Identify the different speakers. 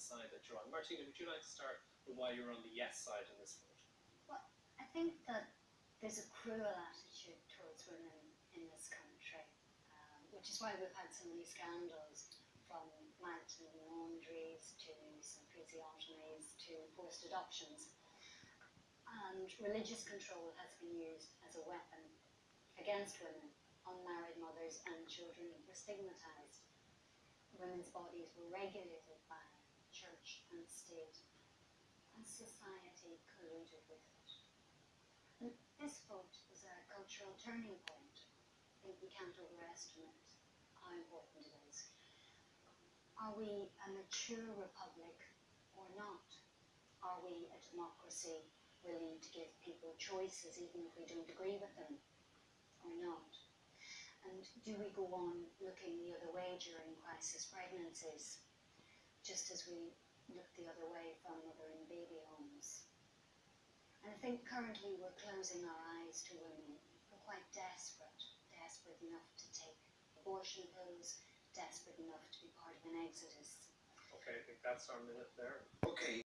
Speaker 1: side that you're on. Martina, would you like to start with why you're on the yes side in this vote?
Speaker 2: Well, I think that there's a cruel attitude towards women in this country, um, which is why we've had so many scandals from Magdalene laundries to symphysiotomies to forced adoptions. And religious control has been used as a weapon against women, unmarried mothers, and children were stigmatized. Women's bodies were regulated by church and state, and society colluded with it. And this vote is a cultural turning point. I think we can't overestimate how important it is. Are we a mature republic or not? Are we a democracy willing to give people choices even if we don't agree with them or not? And do we go on looking the other way during crisis pregnancies, just as we look the other way from mother and baby homes? And I think currently we're closing our eyes to women who are quite desperate, desperate enough to take abortion pills, desperate enough to be part of an exodus.
Speaker 1: Okay, I think that's our minute there.
Speaker 3: Okay,